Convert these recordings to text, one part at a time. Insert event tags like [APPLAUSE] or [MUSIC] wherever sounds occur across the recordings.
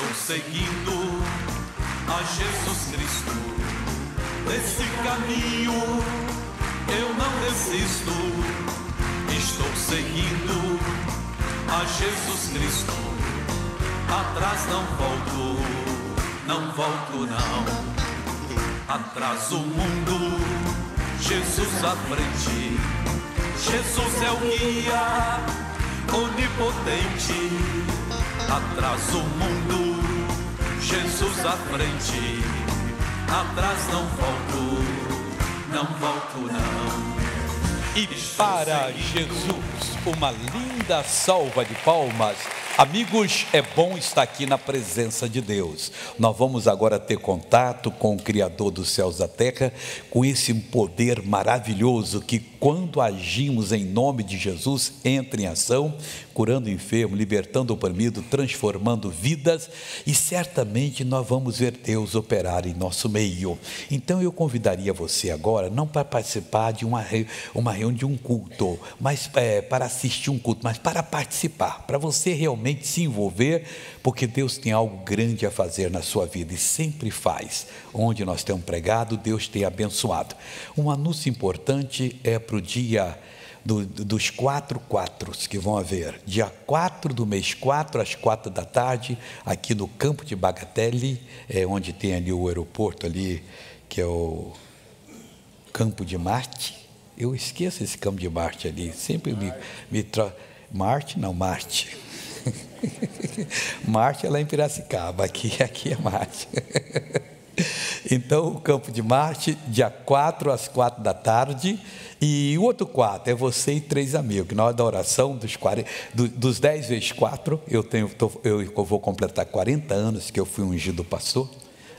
Estou seguindo a Jesus Cristo. Nesse caminho eu não desisto. Estou seguindo a Jesus Cristo. Atrás não volto, não volto não. Atrás o mundo, Jesus à frente. Jesus é o guia onipotente. Atrás o mundo, Jesus à frente. Atrás não volto, não volto não. E para Jesus, uma linda salva de palmas. Amigos, é bom estar aqui na presença de Deus. Nós vamos agora ter contato com o Criador dos céus e da terra, com esse poder maravilhoso que, quando agimos em nome de Jesus, entra em ação, curando o enfermo, libertando o oprimido, transformando vidas, e certamente nós vamos ver Deus operar em nosso meio. Então eu convidaria você agora, não para participar de uma, uma reunião de um culto, mas é, para assistir um culto, mas para participar, para você realmente se envolver, porque Deus tem algo grande a fazer na sua vida e sempre faz. Onde nós temos pregado, Deus tem abençoado. Um anúncio importante é para o dia do, dos quatro quatros que vão haver. Dia 4 do mês 4, às quatro da tarde, aqui no campo de Bagatelle, é, onde tem ali o aeroporto ali, que é o Campo de Marte. Eu esqueço esse Campo de Marte ali, sempre me, me tra... Marte, não, Marte. [LAUGHS] Marte é lá em Piracicaba, aqui, aqui é Marte. [LAUGHS] Então, o campo de Marte, dia 4 às 4 da tarde. E o outro quatro é você e três amigos. Na hora da oração, dos, 40, dos 10 vezes 4, eu, tenho, tô, eu vou completar 40 anos que eu fui ungido pastor.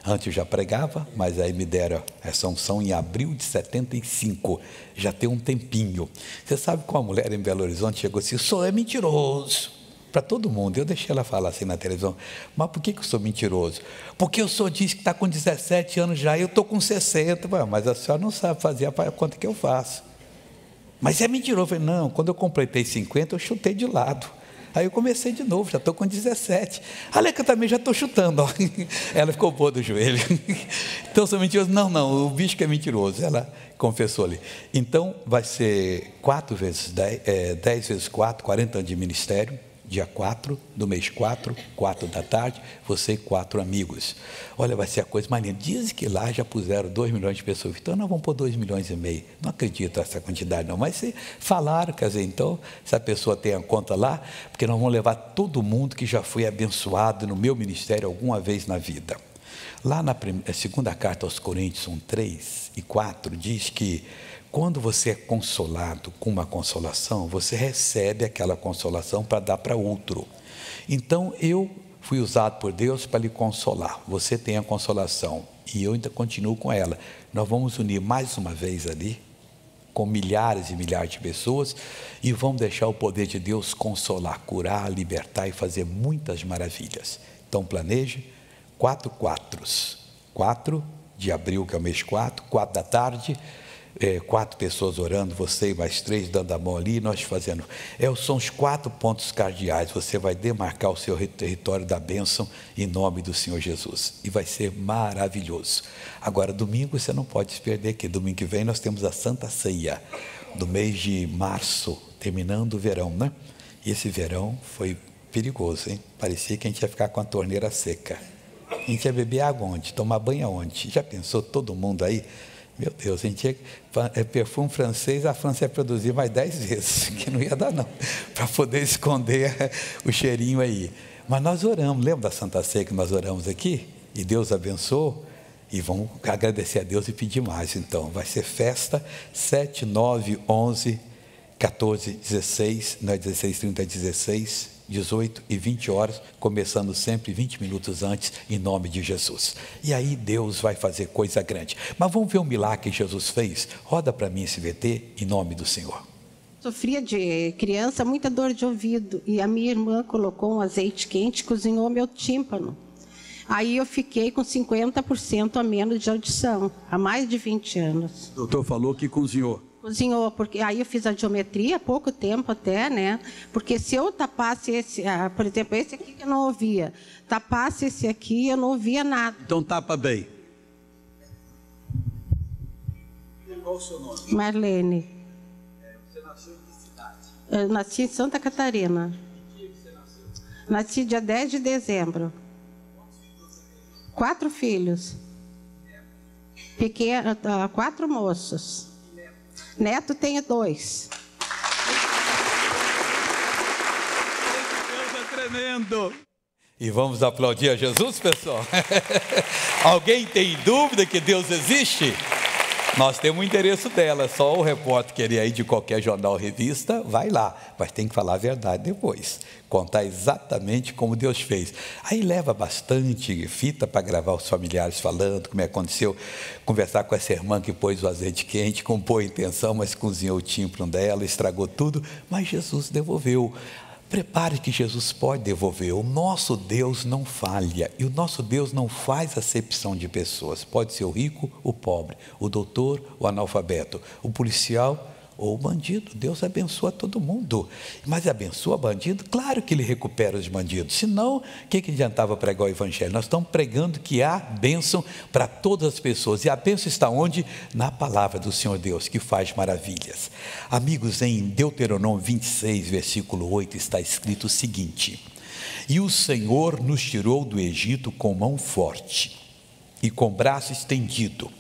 Antes eu já pregava, mas aí me deram essa unção em abril de 75. Já tem um tempinho. Você sabe uma mulher em Belo Horizonte chegou assim: o senhor é mentiroso para todo mundo. Eu deixei ela falar assim na televisão, mas por que, que eu sou mentiroso? Porque o senhor disse que está com 17 anos já e eu estou com 60. Mas a senhora não sabe fazer a conta que eu faço. Mas é mentiroso. Eu falei, não, quando eu completei 50, eu chutei de lado. Aí eu comecei de novo, já estou com 17. A Leca também já estou chutando. Ó. [LAUGHS] Ela ficou boa do joelho. [LAUGHS] Então, sou mentiroso? Não, não, o bicho que é mentiroso. Ela confessou ali. Então, vai ser 4 vezes 10, é, 10 vezes 4, 40 anos de ministério dia 4 do mês 4, 4 da tarde, você e quatro amigos. Olha, vai ser a coisa mais linda. Dizem que lá já puseram 2 milhões de pessoas, então nós vamos pôr 2 milhões e meio. Não acredito nessa quantidade, não, mas se falaram, quer dizer, então, se a pessoa tem a conta lá, porque nós vamos levar todo mundo que já foi abençoado no meu ministério alguma vez na vida. Lá na primeira, segunda carta aos Coríntios 1, 3 e 4, diz que quando você é consolado com uma consolação, você recebe aquela consolação para dar para outro. Então eu fui usado por Deus para lhe consolar. Você tem a consolação e eu ainda continuo com ela. Nós vamos unir mais uma vez ali com milhares e milhares de pessoas e vamos deixar o poder de Deus consolar, curar, libertar e fazer muitas maravilhas. Então planeje quatro quatros. Quatro de abril, que é o mês quatro, quatro da tarde é, quatro pessoas orando, você e mais três dando a mão ali, nós fazendo. É, são os quatro pontos cardeais. Você vai demarcar o seu território da bênção em nome do Senhor Jesus. E vai ser maravilhoso. Agora, domingo você não pode se perder, que domingo que vem nós temos a Santa Ceia, do mês de março, terminando o verão, né? E esse verão foi perigoso, hein? Parecia que a gente ia ficar com a torneira seca. A gente ia beber água onde? Tomar banho aonde? Já pensou todo mundo aí? Meu Deus, a gente é perfume francês, a França ia produzir mais dez vezes, [LAUGHS] que não ia dar não, [LAUGHS] para poder esconder [LAUGHS] o cheirinho aí. Mas nós oramos, lembra da Santa Ceia que nós oramos aqui? E Deus abençoou? E vamos agradecer a Deus e pedir mais, então. Vai ser festa 7, 9, 11, 14, 16, não é 16, 30, 16, 18 e 20 horas, começando sempre 20 minutos antes, em nome de Jesus. E aí Deus vai fazer coisa grande. Mas vamos ver o milagre que Jesus fez? Roda para mim esse VT, em nome do Senhor. Sofria de criança muita dor de ouvido e a minha irmã colocou um azeite quente e cozinhou meu tímpano. Aí eu fiquei com 50% a menos de audição, há mais de 20 anos. O doutor falou que cozinhou. Cozinhou, porque aí eu fiz a geometria há pouco tempo até, né? Porque se eu tapasse esse, ah, por exemplo, esse aqui que eu não ouvia, tapasse esse aqui, eu não ouvia nada. Então tapa bem. Qual o seu nome? Marlene. Você nasceu em que cidade? Eu nasci em Santa Catarina. Que dia que você nasceu? Nasci dia 10 de dezembro. Quatro filhos. Pequeno, ah, quatro moços. Neto tenho dois. Deus é tremendo. E vamos aplaudir a Jesus, pessoal? [LAUGHS] Alguém tem dúvida que Deus existe? Nós temos o endereço dela, só o repórter querer ir de qualquer jornal revista, vai lá, mas tem que falar a verdade depois, contar exatamente como Deus fez. Aí leva bastante fita para gravar os familiares falando como é que aconteceu, conversar com essa irmã que pôs o azeite quente com boa intenção, mas cozinhou o tímpano dela, estragou tudo, mas Jesus devolveu. Prepare que Jesus pode devolver. O nosso Deus não falha e o nosso Deus não faz acepção de pessoas. Pode ser o rico, o pobre, o doutor, o analfabeto, o policial ou o bandido. Deus abençoa todo mundo. Mas abençoa bandido? Claro que ele recupera os bandidos. Senão, o que, que adiantava pregar o evangelho? Nós estamos pregando que há bênção para todas as pessoas. E a bênção está onde? Na palavra do Senhor Deus, que faz maravilhas. Amigos, em Deuteronômio 26, versículo 8, está escrito o seguinte: E o Senhor nos tirou do Egito com mão forte e com braço estendido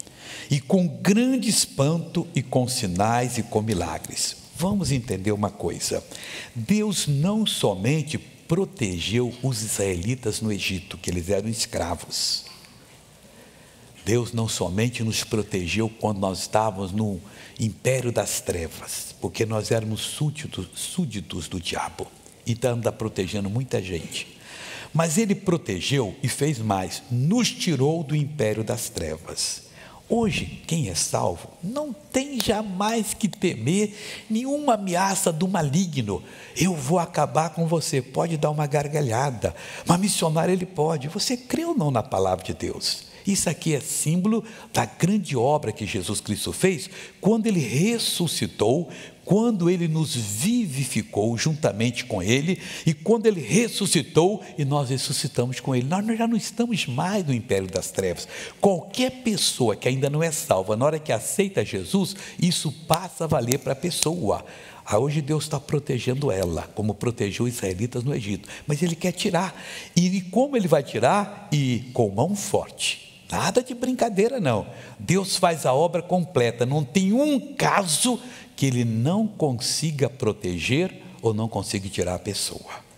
e com grande espanto e com sinais e com milagres. Vamos entender uma coisa: Deus não somente protegeu os israelitas no Egito, que eles eram escravos. Deus não somente nos protegeu quando nós estávamos no império das trevas, porque nós éramos súditos, súditos do diabo, então anda protegendo muita gente. Mas Ele protegeu e fez mais, nos tirou do império das trevas. Hoje, quem é salvo não tem jamais que temer nenhuma ameaça do maligno. Eu vou acabar com você. Pode dar uma gargalhada, mas missionário ele pode. Você crê ou não na palavra de Deus? Isso aqui é símbolo da grande obra que Jesus Cristo fez quando ele ressuscitou, quando ele nos vivificou juntamente com ele e quando ele ressuscitou e nós ressuscitamos com ele. Nós já não estamos mais no império das trevas. Qualquer pessoa que ainda não é salva, na hora que aceita Jesus, isso passa a valer para a pessoa. Ah, hoje Deus está protegendo ela, como protegeu os israelitas no Egito, mas Ele quer tirar. E como Ele vai tirar? E com mão forte. Nada de brincadeira, não. Deus faz a obra completa. Não tem um caso que Ele não consiga proteger ou não consiga tirar a pessoa.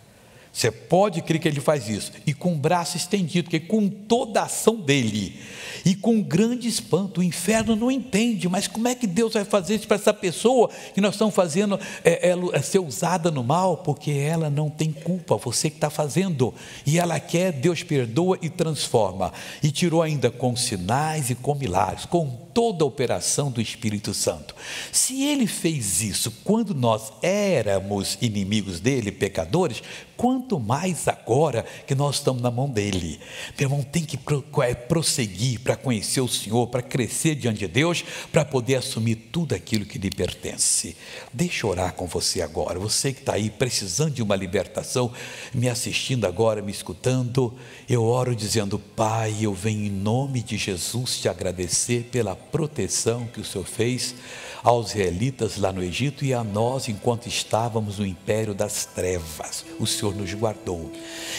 Você pode crer que ele faz isso, e com o braço estendido, que com toda a ação dele, e com grande espanto, o inferno não entende, mas como é que Deus vai fazer isso para essa pessoa que nós estamos fazendo é, é, ser usada no mal? Porque ela não tem culpa, você que está fazendo, e ela quer, Deus perdoa e transforma, e tirou ainda com sinais e com milagres, com toda a operação do Espírito Santo. Se ele fez isso quando nós éramos inimigos dele, pecadores, quanto mais agora que nós estamos na mão dele. Meu irmão, tem que é, prosseguir para conhecer o Senhor, para crescer diante de Deus, para poder assumir tudo aquilo que lhe pertence. Deixa eu orar com você agora. Você que está aí precisando de uma libertação, me assistindo agora, me escutando, eu oro dizendo: Pai, eu venho em nome de Jesus te agradecer pela proteção que o Senhor fez aos israelitas lá no Egito e a nós enquanto estávamos no império das trevas. O Senhor nos guardou.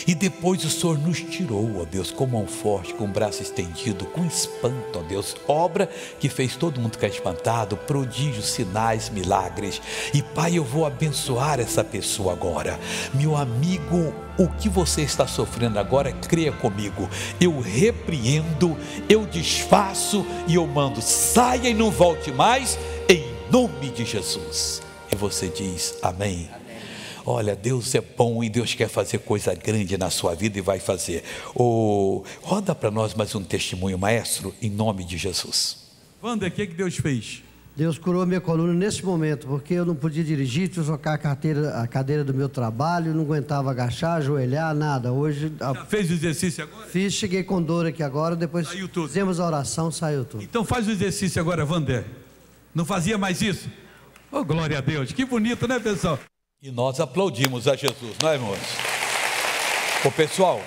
E depois o Senhor nos tirou, ó Deus, com mão forte, com o braço estendido, com espanto, ó Deus. Obra que fez todo mundo ficar espantado, prodígios, sinais, milagres. E Pai, eu vou abençoar essa pessoa agora. Meu amigo, o que você está sofrendo agora, creia comigo. Eu repreendo, eu desfaço e eu mando, saia e não volte mais, nome de Jesus. E você diz amém. Olha, Deus é bom e Deus quer fazer coisa grande na sua vida e vai fazer. Oh, roda para nós mais um testemunho, maestro, em nome de Jesus. Wander, o que, que Deus fez? Deus curou minha coluna nesse momento, porque eu não podia dirigir, trocar a, carteira, a cadeira do meu trabalho, não aguentava agachar, ajoelhar, nada. Hoje. Já fez o exercício agora? Fiz, cheguei com dor aqui agora, depois saiu tudo. fizemos a oração, saiu tudo. Então faz o exercício agora, Vander. Não fazia mais isso? Oh, glória a Deus. Que bonito, né, pessoal? E nós aplaudimos a Jesus, não é, irmãos? Ô, pessoal,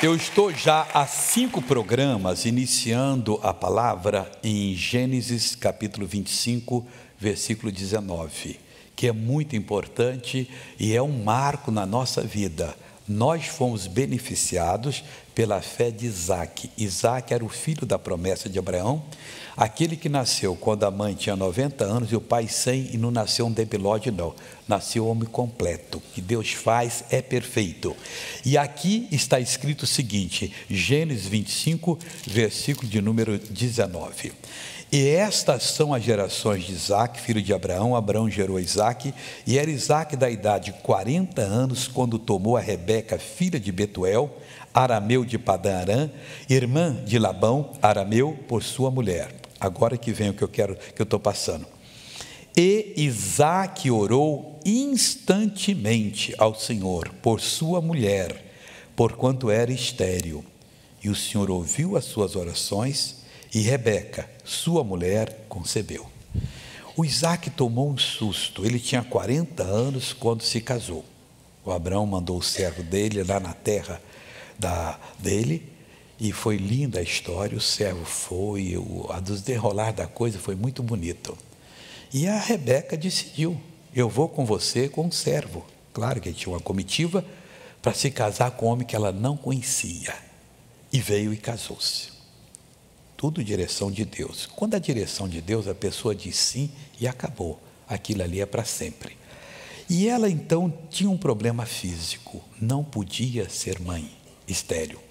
eu estou já há cinco programas iniciando a palavra em Gênesis capítulo 25, versículo 19, que é muito importante e é um marco na nossa vida. Nós fomos beneficiados pela fé de Isaac. Isaac era o filho da promessa de Abraão, aquele que nasceu quando a mãe tinha 90 anos e o pai 100 e não nasceu um debilóide, não. Nasceu homem completo. O que Deus faz é perfeito. E aqui está escrito o seguinte, Gênesis 25, versículo de número 19. E estas são as gerações de Isaac, filho de Abraão. Abraão gerou Isaac, e era Isaac da idade de 40 anos quando tomou a Rebeca, filha de Betuel, arameu de Padã Arã, irmã de Labão, arameu, por sua mulher. Agora que vem o que eu quero, que eu estou passando. E Isaac orou instantemente ao Senhor por sua mulher, porquanto era estéril. E o Senhor ouviu as suas orações, e Rebeca, sua mulher, concebeu. O Isaac tomou um susto, ele tinha 40 anos quando se casou. O Abraão mandou o servo dele lá na terra da, dele, e foi linda a história, o servo foi, o, a derrolar da coisa foi muito bonito. E a Rebeca decidiu, eu vou com você com um servo. Claro que tinha uma comitiva para se casar com um homem que ela não conhecia. E veio e casou-se. Tudo direção de Deus. Quando a direção de Deus, a pessoa diz sim e acabou. Aquilo ali é para sempre. E ela então tinha um problema físico, não podia ser mãe, estéreo.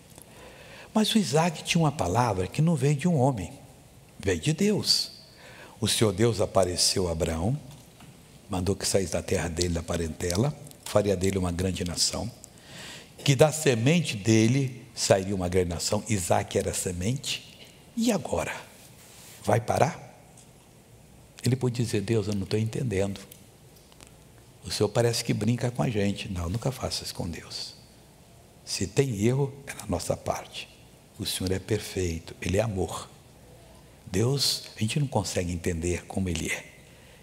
Mas o Isaac tinha uma palavra que não veio de um homem, veio de Deus. O Senhor Deus apareceu a Abraão, mandou que saísse da terra dele, da parentela, faria dele uma grande nação, que da semente dele sairia uma grande nação. Isaac era semente, e agora? Vai parar? Ele pode dizer: Deus, eu não estou entendendo. O Senhor parece que brinca com a gente. Não, nunca faça isso com Deus. Se tem erro, é na nossa parte. O Senhor é perfeito, Ele é amor. Deus, a gente não consegue entender como Ele é.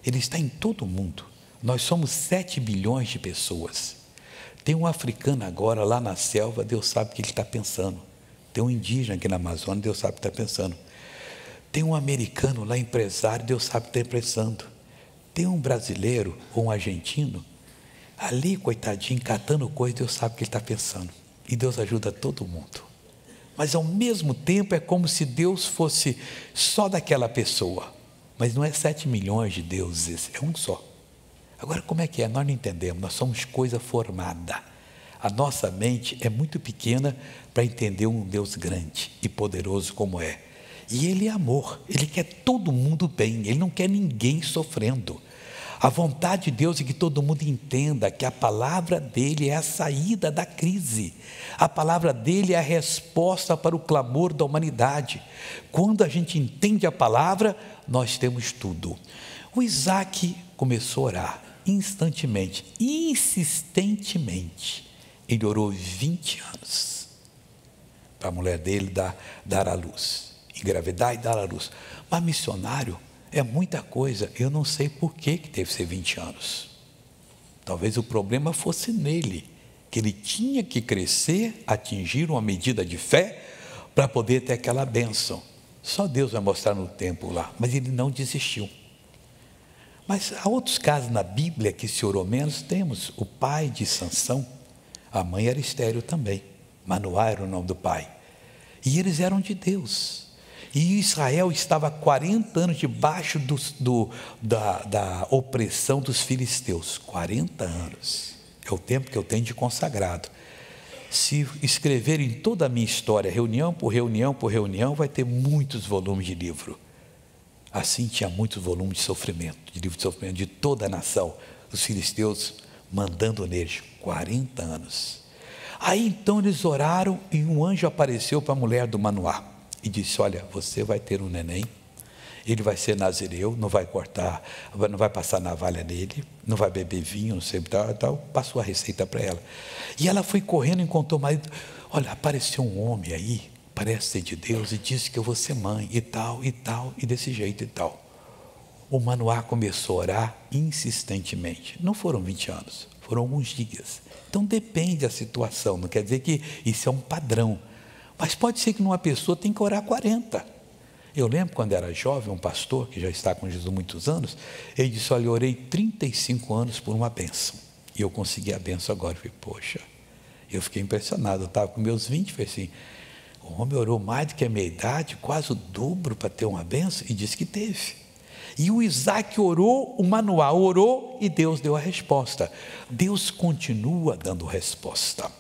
Ele está em todo o mundo. Nós somos 7 bilhões de pessoas. Tem um africano agora lá na selva, Deus sabe o que ele está pensando. Tem um indígena aqui na Amazônia, Deus sabe o que está pensando. Tem um americano lá, empresário, Deus sabe o que está pensando. Tem um brasileiro ou um argentino, ali, coitadinho, catando coisa, Deus sabe o que ele está pensando. E Deus ajuda todo mundo mas ao mesmo tempo é como se Deus fosse só daquela pessoa. Mas não é sete milhões de deuses, é um só. Agora, como é que é? Nós não entendemos, nós somos coisa formada. A nossa mente é muito pequena para entender um Deus grande e poderoso como é. E Ele é amor, Ele quer todo mundo bem, Ele não quer ninguém sofrendo. A vontade de Deus é que todo mundo entenda que a palavra dele é a saída da crise. A palavra dele é a resposta para o clamor da humanidade. Quando a gente entende a palavra, nós temos tudo. O Isaac começou a orar instantemente, insistentemente. Ele orou 20 anos para a mulher dele dar, dar à luz, engravidar e dar à luz. Mas missionário é muita coisa. Eu não sei por que, que teve que ser 20 anos. Talvez o problema fosse nele, que ele tinha que crescer, atingir uma medida de fé para poder ter aquela bênção. Só Deus vai mostrar no tempo lá, mas ele não desistiu. Mas há outros casos na Bíblia que se orou menos. Temos o pai de Sansão, a mãe era estéreo também. Manoá era o nome do pai. E eles eram de Deus. E Israel estava 40 anos debaixo do, do, da, da opressão dos filisteus. 40 anos. É o tempo que eu tenho de consagrado. Se escreverem toda a minha história, reunião por reunião por reunião, vai ter muitos volumes de livro. Assim tinha muitos volumes de sofrimento, de livro de sofrimento de toda a nação. Os filisteus mandando neles 40 anos. Aí então eles oraram e um anjo apareceu para a mulher do Manoá e disse: Olha, você vai ter um neném, Ele vai ser nazireu, não vai cortar, não vai passar navalha nele, não vai beber vinho, não sei, tal, tal. Passou a receita para ela. E ela foi correndo e contou o marido: Olha, apareceu um homem aí, parece ser de Deus, e disse que eu vou ser mãe, e tal, e tal, e desse jeito e tal. O Manoá começou a orar insistentemente. Não foram 20 anos, foram alguns dias. Então depende da situação, não quer dizer que isso é um padrão. Mas pode ser que numa pessoa tem que orar 40. Eu lembro quando era jovem, um pastor que já está com Jesus há muitos anos, ele disse: Olha, eu orei 35 anos por uma benção. E eu consegui a benção agora. Eu falei, poxa, eu fiquei impressionado. Eu estava com meus 20, falei assim: o homem orou mais do que a minha idade, quase o dobro para ter uma benção, e disse que teve. E o Isaac orou, o Manuel orou e Deus deu a resposta. Deus continua dando resposta.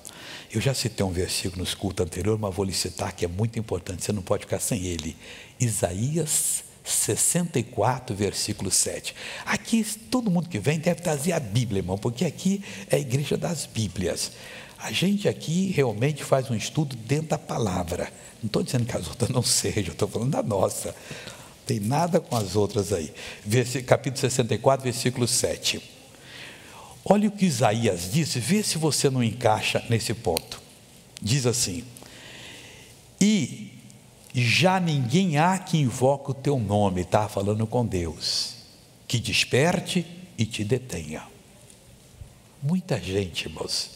Eu já citei um versículo nos cultos anteriores, mas vou lhe citar que é muito importante, você não pode ficar sem ele. Isaías 64, versículo 7. Aqui, todo mundo que vem deve trazer a Bíblia, irmão, porque aqui é a igreja das Bíblias. A gente aqui realmente faz um estudo dentro da palavra. Não estou dizendo que as outras não [LAUGHS] sejam, estou falando da nossa. Tem nada com as outras aí. Capítulo 64, versículo 7. Olha o que Isaías disse, vê se você não encaixa nesse ponto. Diz assim: E já ninguém há que invoque o teu nome, está falando com Deus, que desperte e te detenha. Muita gente, irmãos,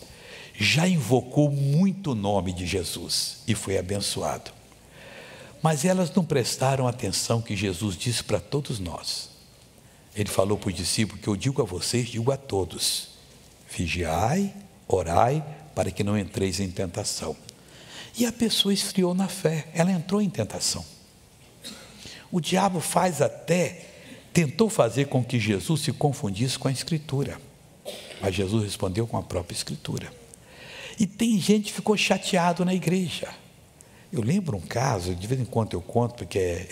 já invocou muito o nome de Jesus e foi abençoado. Mas elas não prestaram atenção que Jesus disse para todos nós. Ele falou para os discípulos que eu digo a vocês, digo a todos: vigiai, orai, para que não entreis em tentação. E a pessoa esfriou na fé, ela entrou em tentação. O diabo faz até, tentou fazer com que Jesus se confundisse com a Escritura, mas Jesus respondeu com a própria Escritura. E tem gente que ficou chateado na igreja. Eu lembro um caso, de vez em quando eu conto, porque é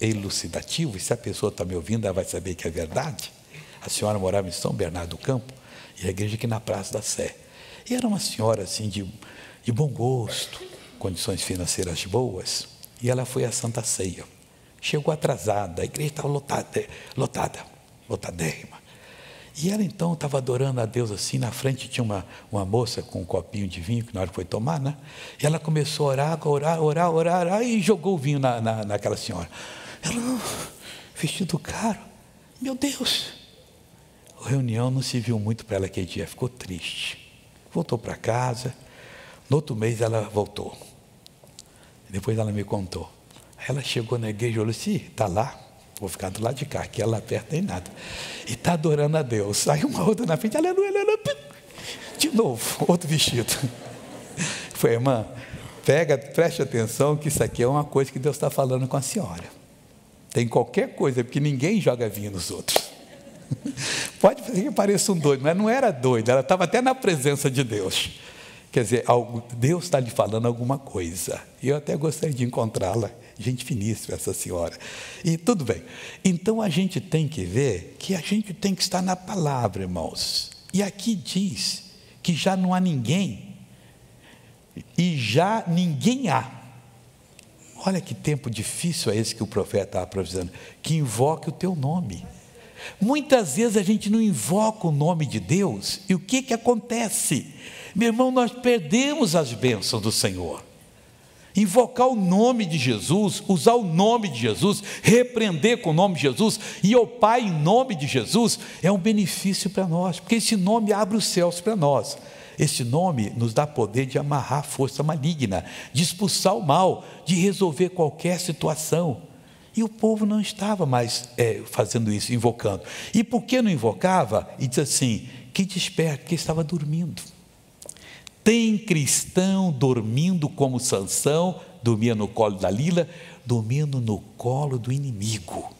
elucidativo, e se a pessoa está me ouvindo, ela vai saber que é verdade. A senhora morava em São Bernardo do Campo, e a igreja aqui na Praça da Sé. E era uma senhora assim de, de bom gosto, condições financeiras boas, e ela foi à Santa Ceia. Chegou atrasada, a igreja estava lotada, lotada, lotadérrima. E ela então estava adorando a Deus assim, na frente tinha uma, uma moça com um copinho de vinho, que na hora foi tomar, né? E ela começou a orar, orar, orar, orar, orar e jogou o vinho na, na, naquela senhora. Ela, vestido caro, meu Deus. A reunião não se viu muito para ela aquele dia, ficou triste. Voltou para casa, no outro mês ela voltou. Depois ela me contou. Ela chegou na igreja e falou assim: está lá, vou ficar do lado de cá, aqui ela perto nem nada. E está adorando a Deus. Aí uma outra na frente, aleluia, aleluia. De novo, [LAUGHS] outro vestido. Foi, irmã, pega, preste atenção que isso aqui é uma coisa que Deus está falando com a senhora. Tem qualquer coisa, porque ninguém joga vinho nos outros. [LAUGHS] Pode fazer que pareça um doido, mas não era doido, ela estava até na presença de Deus. Quer dizer, Deus está lhe falando alguma coisa. E eu até gostaria de encontrá-la. Gente finíssima essa senhora. E tudo bem. Então a gente tem que ver que a gente tem que estar na palavra, irmãos. E aqui diz que já não há ninguém. E já ninguém há. Olha que tempo difícil é esse que o profeta está aprovisando. Que invoque o teu nome. Muitas vezes a gente não invoca o nome de Deus. E o que, que acontece? Meu irmão, nós perdemos as bênçãos do Senhor. Invocar o nome de Jesus, usar o nome de Jesus, repreender com o nome de Jesus e o Pai em nome de Jesus é um benefício para nós, porque esse nome abre os céus para nós. Esse nome nos dá poder de amarrar a força maligna, de expulsar o mal, de resolver qualquer situação. E o povo não estava mais é, fazendo isso, invocando. E por que não invocava? E diz assim: que desperto, que estava dormindo. Tem cristão dormindo como Sansão, dormia no colo da Lila, dormindo no colo do inimigo.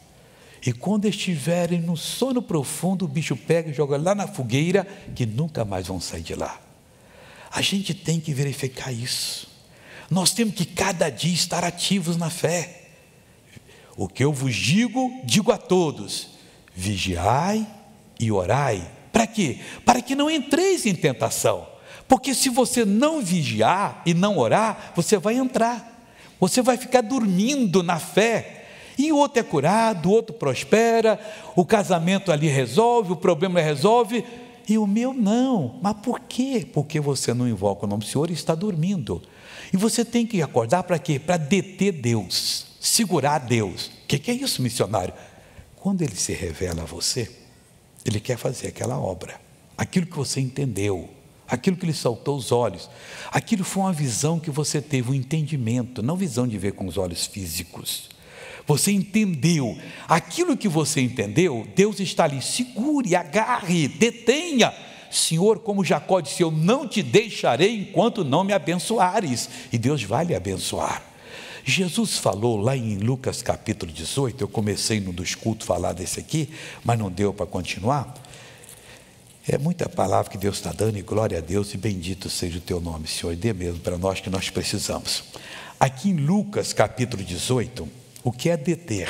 E quando estiverem no sono profundo, o bicho pega e joga lá na fogueira, que nunca mais vão sair de lá. A gente tem que verificar isso. Nós temos que cada dia estar ativos na fé. O que eu vos digo, digo a todos: vigiai e orai. Para quê? Para que não entreis em tentação. Porque se você não vigiar e não orar, você vai entrar. Você vai ficar dormindo na fé. E o outro é curado, o outro prospera, o casamento ali resolve, o problema resolve, e o meu não. Mas por quê? Porque você não invoca o nome do Senhor e está dormindo. E você tem que acordar para quê? Para deter Deus, segurar Deus. O que, que é isso, missionário? Quando ele se revela a você, ele quer fazer aquela obra, aquilo que você entendeu, aquilo que lhe saltou os olhos, aquilo foi uma visão que você teve, um entendimento, não visão de ver com os olhos físicos. Você entendeu. Aquilo que você entendeu, Deus está ali. Segure, agarre, detenha. Senhor, como Jacó disse, eu não te deixarei enquanto não me abençoares. E Deus vai lhe abençoar. Jesus falou lá em Lucas capítulo 18, eu comecei no dos cultos falar desse aqui, mas não deu para continuar. É muita palavra que Deus está dando, e glória a Deus, e bendito seja o teu nome, Senhor, e dê mesmo para nós que nós precisamos. Aqui em Lucas capítulo 18, o que é deter?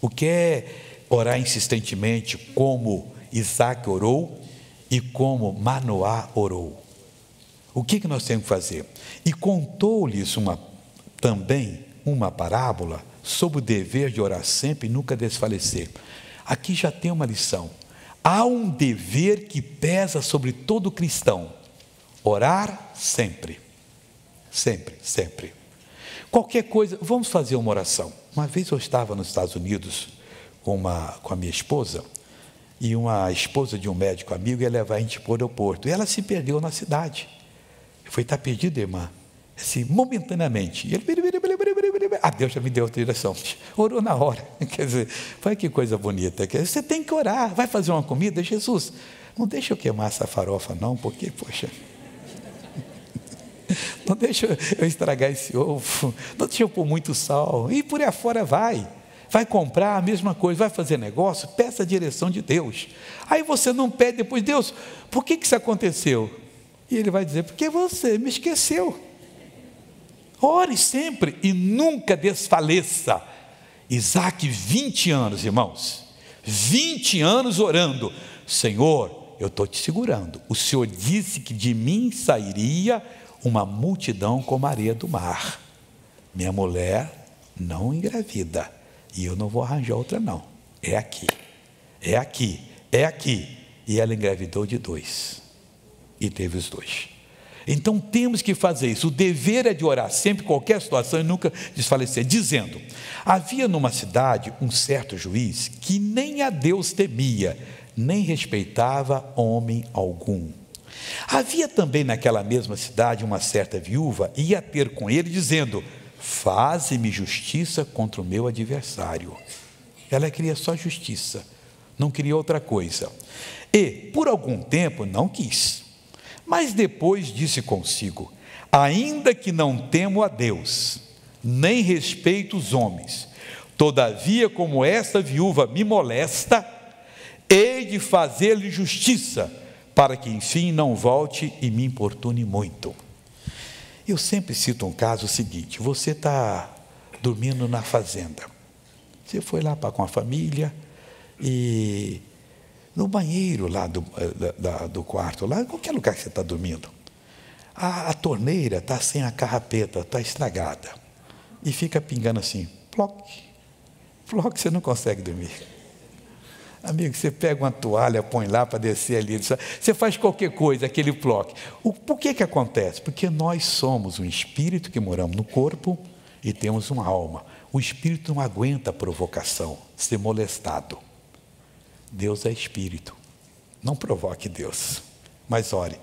O que é orar insistentemente, como Isaac orou e como Manoá orou? O que, que nós temos que fazer? E contou-lhes uma, também uma parábola sobre o dever de orar sempre e nunca desfalecer. Aqui já tem uma lição. Há um dever que pesa sobre todo cristão: orar sempre. Sempre, sempre. Qualquer coisa, vamos fazer uma oração. Uma vez eu estava nos Estados Unidos com, uma, com a minha esposa, e uma esposa de um médico amigo ia levar a gente para o aeroporto. E ela se perdeu na cidade. Falei, está perdida, irmã? Assim, momentaneamente. E ele, ah, Deus já me deu outra direção. [LAUGHS] Orou na hora. [LAUGHS] Quer dizer, olha que coisa bonita. Você tem que orar. Vai fazer uma comida? Jesus, não deixa eu queimar essa farofa, não, porque, poxa. [LAUGHS] Não deixa eu estragar esse ovo, não deixa eu pôr muito sal. E por aí afora vai. Vai comprar a mesma coisa, vai fazer negócio, peça a direção de Deus. Aí você não pede depois, Deus, por que, que isso aconteceu? E ele vai dizer, porque você me esqueceu. Ore sempre e nunca desfaleça. Isaac, 20 anos, irmãos, 20 anos orando, Senhor, eu estou te segurando. O Senhor disse que de mim sairia uma multidão como a areia do mar. Minha mulher não engravida. E eu não vou arranjar outra, não. É aqui. É aqui. É aqui. E ela engravidou de dois. E teve os dois. Então temos que fazer isso. O dever é de orar sempre, qualquer situação, e nunca desfalecer. Dizendo: havia numa cidade um certo juiz que nem a Deus temia, nem respeitava homem algum. Havia também naquela mesma cidade uma certa viúva, ia ter com ele, dizendo: Faze-me justiça contra o meu adversário. Ela queria só justiça, não queria outra coisa. E, por algum tempo, não quis. Mas depois disse consigo: Ainda que não temo a Deus, nem respeito os homens, todavia, como esta viúva me molesta, hei de fazer-lhe justiça para que enfim não volte e me importune muito. Eu sempre cito um caso seguinte: você está dormindo na fazenda, você foi lá para com a família e no banheiro lá do, eh, da, do quarto, lá, em qualquer lugar que você está dormindo, a, a torneira está sem a carrapeta, está estragada e fica pingando assim, ploc, ploc, você não consegue dormir. Amigo, você pega uma toalha, põe lá para descer ali, você faz qualquer coisa, aquele bloco. O, por que que acontece? Porque nós somos um espírito que moramos no corpo e temos uma alma. O espírito não aguenta provocação, ser molestado. Deus é espírito. Não provoque Deus, mas ore.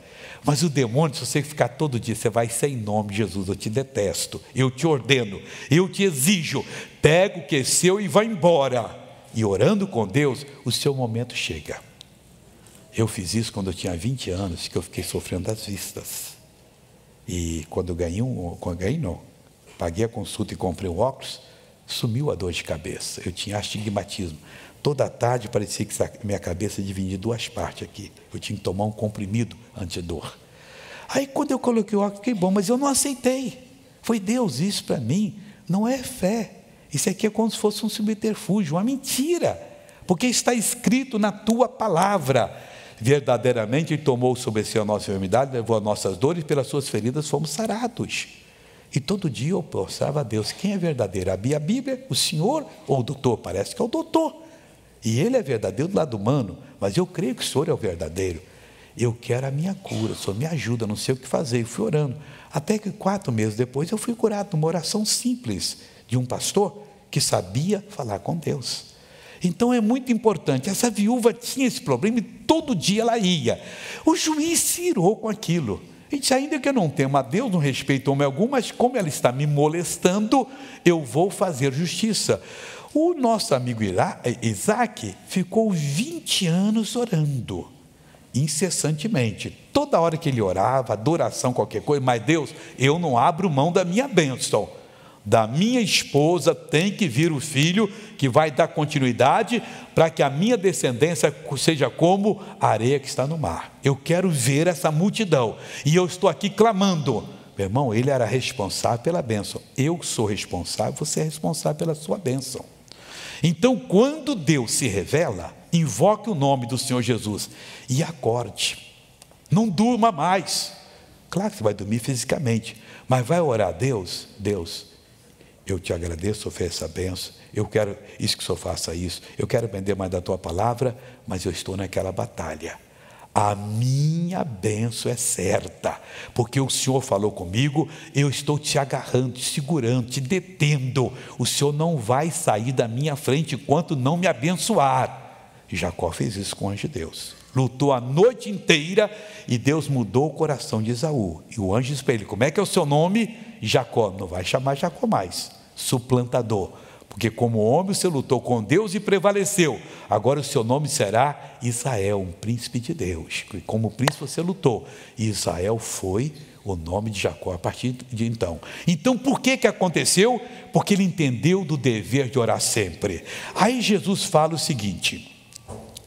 Mas o demônio, se você ficar todo dia, você vai ser nome de Jesus, eu te detesto, eu te ordeno, eu te exijo, pega o que é seu e vai embora e orando com Deus, o seu momento chega. Eu fiz isso quando eu tinha 20 anos, que eu fiquei sofrendo das vistas. E quando eu ganhei um, quando ganhei não, paguei a consulta e comprei um óculos, sumiu a dor de cabeça. Eu tinha astigmatismo. Toda tarde parecia que minha cabeça dividia duas partes aqui. Eu tinha que tomar um comprimido antidor. Aí quando eu coloquei o óculos, fiquei bom, mas eu não aceitei. Foi Deus isso para mim. Não é fé. Isso aqui é como se fosse um subterfúgio, uma mentira, porque está escrito na tua palavra. Verdadeiramente Ele tomou sobre si a nossa enfermidade, levou as nossas dores, pelas suas feridas fomos sarados. E todo dia eu pensava a Deus, quem é verdadeiro? A Bíblia, o Senhor ou o doutor? Parece que é o doutor. E ele é verdadeiro do lado humano, mas eu creio que o Senhor é o verdadeiro. Eu quero a minha cura, o Senhor me ajuda, não sei o que fazer. E fui orando. Até que quatro meses depois eu fui curado numa oração simples de um pastor que sabia falar com Deus. Então é muito importante. Essa viúva tinha esse problema e todo dia ela ia. O juiz se irou com aquilo. Ainda que eu não tema a Deus, não respeito homem algum, mas como ela está me molestando, eu vou fazer justiça. O nosso amigo Isaac ficou 20 anos orando, incessantemente. Toda hora que ele orava, adoração, qualquer coisa, mas Deus, eu não abro mão da minha bênção da minha esposa tem que vir o filho que vai dar continuidade para que a minha descendência seja como a areia que está no mar. Eu quero ver essa multidão e eu estou aqui clamando. Meu irmão, ele era responsável pela bênção. Eu sou responsável, você é responsável pela sua bênção. Então, quando Deus se revela, invoque o nome do Senhor Jesus e acorde. Não durma mais. Claro que você vai dormir fisicamente, mas vai orar a Deus, Deus, eu te agradeço, ofereço essa benção. Eu quero isso que o Senhor faça isso. Eu quero aprender mais da tua palavra, mas eu estou naquela batalha. A minha benção é certa, porque o Senhor falou comigo, eu estou te agarrando, te segurando, te detendo. O Senhor não vai sair da minha frente enquanto não me abençoar. Jacó fez isso com o anjo de Deus. Lutou a noite inteira e Deus mudou o coração de Esaú. E o anjo disse para ele: Como é que é o seu nome? Jacó. Não vai chamar Jacó mais suplantador. Porque como homem você lutou com Deus e prevaleceu. Agora o seu nome será Israel, um príncipe de Deus. E como príncipe você lutou. E Israel foi o nome de Jacó a partir de então. Então por que que aconteceu? Porque ele entendeu do dever de orar sempre. Aí Jesus fala o seguinte: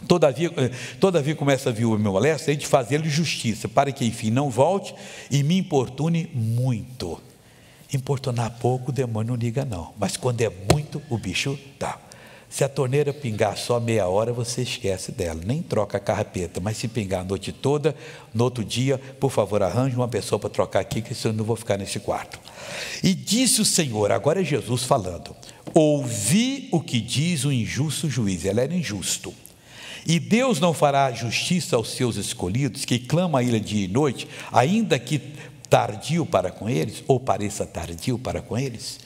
Todavia, eh, todavia começa a viúva me molesta, de fazer-lhe justiça, para que enfim não volte e me importune muito. Importunar pouco, o demônio não liga não. Mas quando é muito, o bicho dá. Se a torneira pingar só meia hora, você esquece dela. Nem troca a carrapeta. Mas se pingar a noite toda, no outro dia, por favor, arranje uma pessoa para trocar aqui, que senão eu não vou ficar nesse quarto. E disse o Senhor, agora é Jesus falando: Ouvi o que diz o injusto juiz. Ele era injusto. E Deus não fará justiça aos seus escolhidos, que clamam a ele dia e noite, ainda que tardio para com eles, ou pareça tardio para com eles.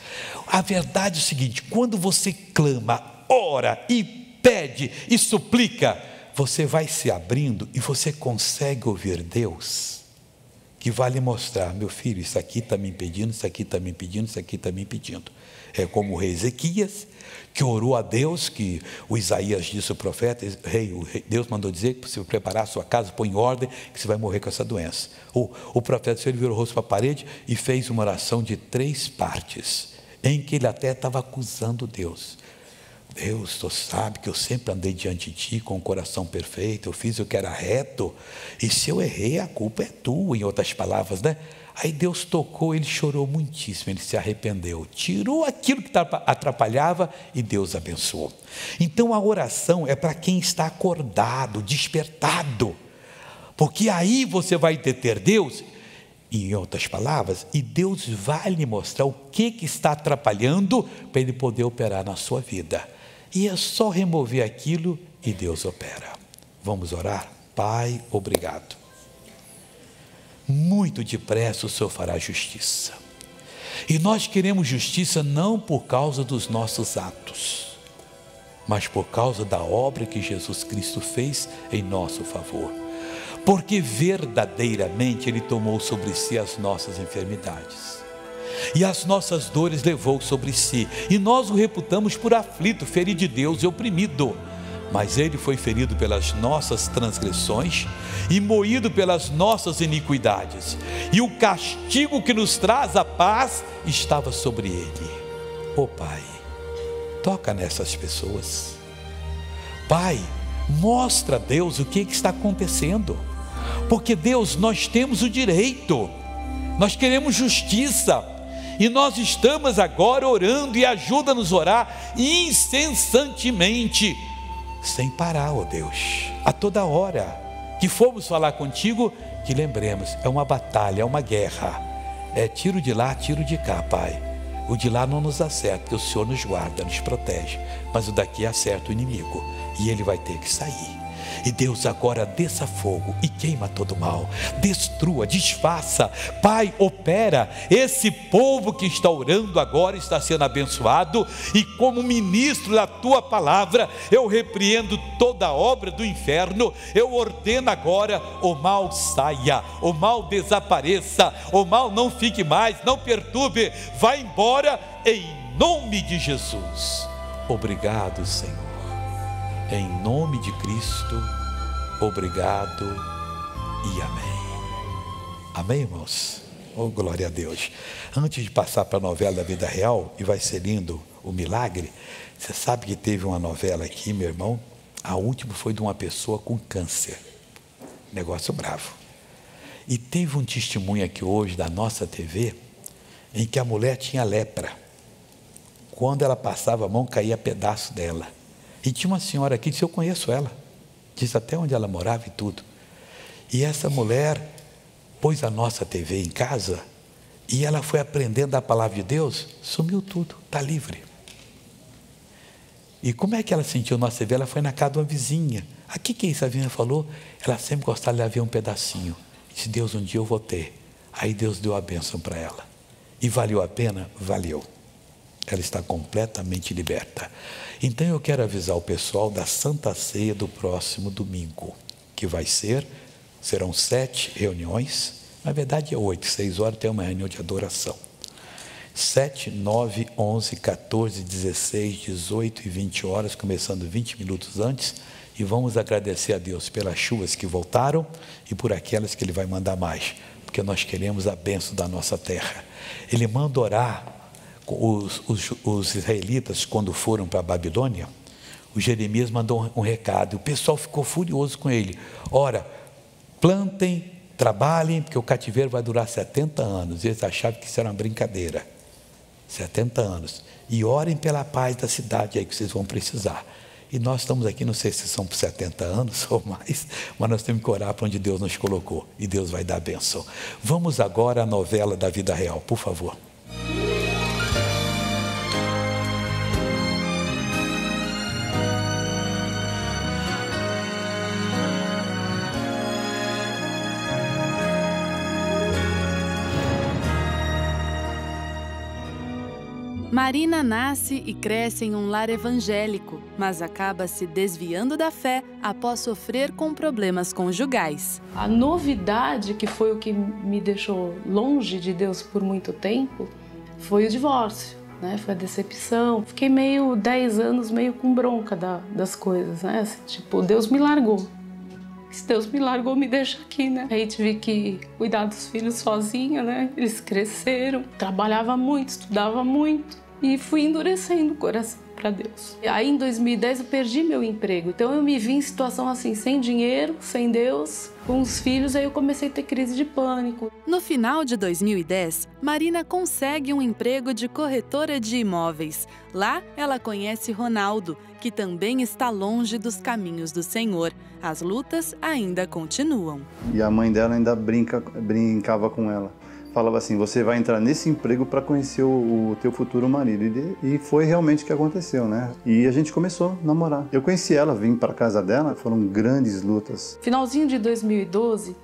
A verdade é o seguinte: quando você clama, ora e pede e suplica, você vai se abrindo e você consegue ouvir Deus, que vai lhe mostrar: meu filho, isso aqui está me impedindo, isso aqui está me impedindo, isso aqui está me impedindo. É como o rei Ezequias, que orou a Deus, que o Isaías disse o profeta, rei, Deus mandou dizer que você preparar a sua casa, põe em ordem, que você vai morrer com essa doença. O, o profeta ele virou o rosto para a parede e fez uma oração de três partes, em que ele até estava acusando Deus. Deus, tu sabe que eu sempre andei diante de ti com o coração perfeito, eu fiz o que era reto, e se eu errei, a culpa é tua, em outras palavras, né? Aí Deus tocou, ele chorou muitíssimo, ele se arrependeu, tirou aquilo que atrapalhava e Deus abençoou. Então a oração é para quem está acordado, despertado, porque aí você vai ter Deus, em outras palavras, e Deus vai lhe mostrar o que, que está atrapalhando para ele poder operar na sua vida. E é só remover aquilo e Deus opera. Vamos orar? Pai, obrigado muito depressa o Senhor fará justiça. E nós queremos justiça não por causa dos nossos atos, mas por causa da obra que Jesus Cristo fez em nosso favor. Porque verdadeiramente Ele tomou sobre si as nossas enfermidades. E as nossas dores levou sobre si, e nós o reputamos por aflito, ferido de Deus e oprimido. Mas ele foi ferido pelas nossas transgressões e moído pelas nossas iniquidades, e o castigo que nos traz a paz estava sobre ele. Oh Pai, toca nessas pessoas. Pai, mostra a Deus o que, que está acontecendo, porque Deus, nós temos o direito, nós queremos justiça, e nós estamos agora orando e ajuda-nos a orar incessantemente sem parar, ó oh Deus, a toda hora que formos falar contigo, que lembremos, é uma batalha, é uma guerra. É tiro de lá, tiro de cá, Pai. O de lá não nos acerta, porque o Senhor nos guarda, nos protege. Mas o daqui acerta o inimigo. E ele vai ter que sair. E Deus agora desça fogo e queima todo mal, destrua, desfaça. Pai, opera. Esse povo que está orando agora está sendo abençoado, e como ministro da tua palavra, eu repreendo toda obra do inferno. Eu ordeno agora: o mal saia, o mal desapareça, o mal não fique mais, não perturbe, vá embora em nome de Jesus. Obrigado, Senhor. Em nome de Cristo, obrigado e amém. Amém, irmãos? Oh, glória a Deus. Antes de passar para a novela da vida real, e vai ser lindo o milagre, você sabe que teve uma novela aqui, meu irmão? A última foi de uma pessoa com câncer. Negócio bravo. E teve um testemunho aqui hoje da nossa TV, em que a mulher tinha lepra. Quando ela passava a mão, caía pedaço dela. E tinha uma senhora aqui, disse, eu conheço ela. Disse até onde ela morava e tudo. E essa mulher pôs a nossa TV em casa e ela foi aprendendo a palavra de Deus, sumiu tudo, está livre. E como é que ela sentiu nossa TV? Ela foi na casa de uma vizinha. Aqui que isso a vizinha falou? Ela sempre gostava de haver um pedacinho. Disse, Deus, um dia eu vou ter. Aí Deus deu a bênção para ela. E valeu a pena? Valeu. Ela está completamente liberta. Então eu quero avisar o pessoal da Santa Ceia do próximo domingo, que vai ser, serão sete reuniões, na verdade é oito, seis horas tem uma reunião de adoração. 7, 9, 11, 14, 16, 18 e 20 horas, começando 20 minutos antes, e vamos agradecer a Deus pelas chuvas que voltaram e por aquelas que Ele vai mandar mais, porque nós queremos a benção da nossa terra. Ele manda orar os, os, os israelitas, quando foram para a Babilônia, o Jeremias mandou um recado, o pessoal ficou furioso com ele. Ora, plantem, trabalhem, porque o cativeiro vai durar 70 anos. Eles achavam que isso era uma brincadeira. 70 anos. E orem pela paz da cidade aí que vocês vão precisar. E nós estamos aqui, não sei se são por 70 anos [LAUGHS] ou mais, mas nós temos que orar para onde Deus nos colocou. E Deus vai dar a benção. Vamos agora à novela da vida real, por favor. Marina nasce e cresce em um lar evangélico, mas acaba se desviando da fé após sofrer com problemas conjugais. A novidade, que foi o que me deixou longe de Deus por muito tempo, foi o divórcio. Né? Foi a decepção. Fiquei meio 10 anos meio com bronca da, das coisas, né? Assim, tipo, Deus me largou. Se Deus me largou, me deixa aqui, né? Aí tive que cuidar dos filhos sozinha, né? Eles cresceram, trabalhava muito, estudava muito e fui endurecendo o coração para Deus. E aí em 2010 eu perdi meu emprego, então eu me vi em situação assim, sem dinheiro, sem Deus, com os filhos, aí eu comecei a ter crise de pânico. No final de 2010, Marina consegue um emprego de corretora de imóveis. Lá, ela conhece Ronaldo, que também está longe dos caminhos do Senhor. As lutas ainda continuam. E a mãe dela ainda brinca, brincava com ela falava assim: você vai entrar nesse emprego para conhecer o, o, teu futuro marido. E, e, foi realmente o que aconteceu, né? E a gente começou a namorar. Eu conheci ela, vim para casa dela, foram grandes lutas. Finalzinho de 2012,